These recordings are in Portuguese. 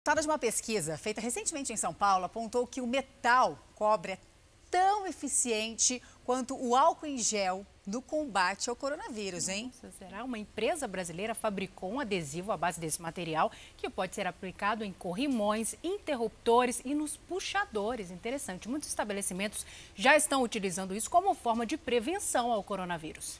resultado de uma pesquisa feita recentemente em São Paulo apontou que o metal cobre é tão eficiente quanto o álcool em gel no combate ao coronavírus, hein? Nossa, será? Uma empresa brasileira fabricou um adesivo à base desse material que pode ser aplicado em corrimões, interruptores e nos puxadores. Interessante. Muitos estabelecimentos já estão utilizando isso como forma de prevenção ao coronavírus.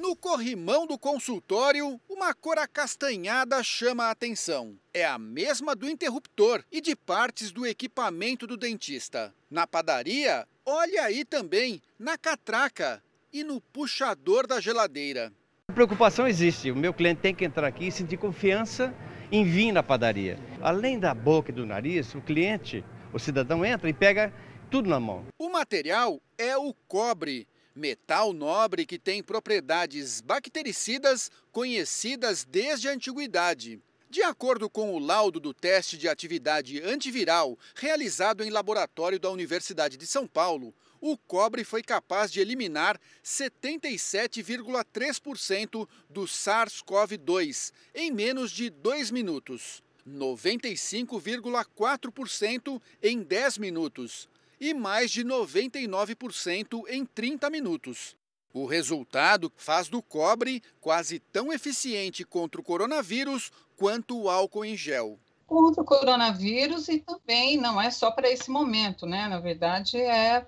No corrimão do consultório, uma cor acastanhada chama a atenção. É a mesma do interruptor e de partes do equipamento do dentista. Na padaria, olha aí também, na catraca e no puxador da geladeira. A preocupação existe. O meu cliente tem que entrar aqui e sentir confiança em vir na padaria. Além da boca e do nariz, o cliente, o cidadão entra e pega tudo na mão. O material é o cobre metal nobre que tem propriedades bactericidas conhecidas desde a antiguidade. De acordo com o laudo do teste de atividade antiviral realizado em laboratório da Universidade de São Paulo, o cobre foi capaz de eliminar 77,3% do SARS-CoV-2 em menos de dois minutos, 95,4% em 10 minutos e mais de 99% em 30 minutos. O resultado faz do cobre quase tão eficiente contra o coronavírus quanto o álcool em gel. Contra o coronavírus e também não é só para esse momento, né? Na verdade, é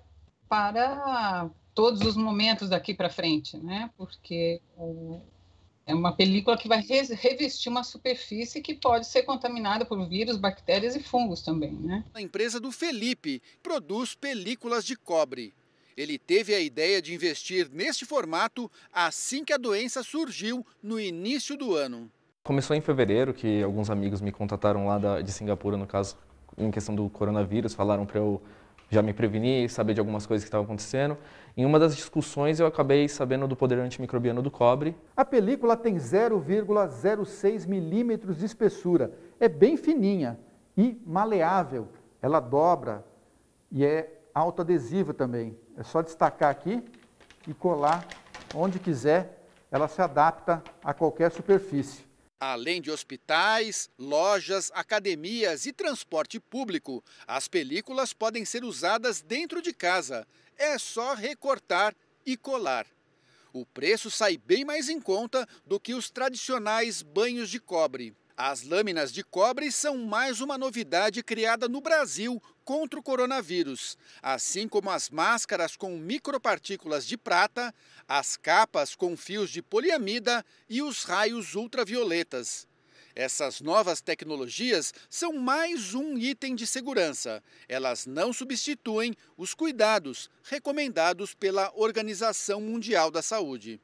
para todos os momentos daqui para frente, né? Porque é uma película que vai revestir uma superfície que pode ser contaminada por vírus, bactérias e fungos também, né? A empresa do Felipe produz películas de cobre. Ele teve a ideia de investir neste formato assim que a doença surgiu no início do ano. Começou em fevereiro, que alguns amigos me contataram lá da, de Singapura, no caso, em questão do coronavírus, falaram para eu já me prevenir, saber de algumas coisas que estavam acontecendo. Em uma das discussões eu acabei sabendo do poder antimicrobiano do cobre. A película tem 0,06 milímetros de espessura, é bem fininha e maleável. Ela dobra e é autoadesiva também. É só destacar aqui e colar onde quiser. Ela se adapta a qualquer superfície. Além de hospitais, lojas, academias e transporte público, as películas podem ser usadas dentro de casa. É só recortar e colar. O preço sai bem mais em conta do que os tradicionais banhos de cobre. As lâminas de cobre são mais uma novidade criada no Brasil contra o coronavírus, assim como as máscaras com micropartículas de prata, as capas com fios de poliamida e os raios ultravioletas. Essas novas tecnologias são mais um item de segurança. Elas não substituem os cuidados recomendados pela Organização Mundial da Saúde.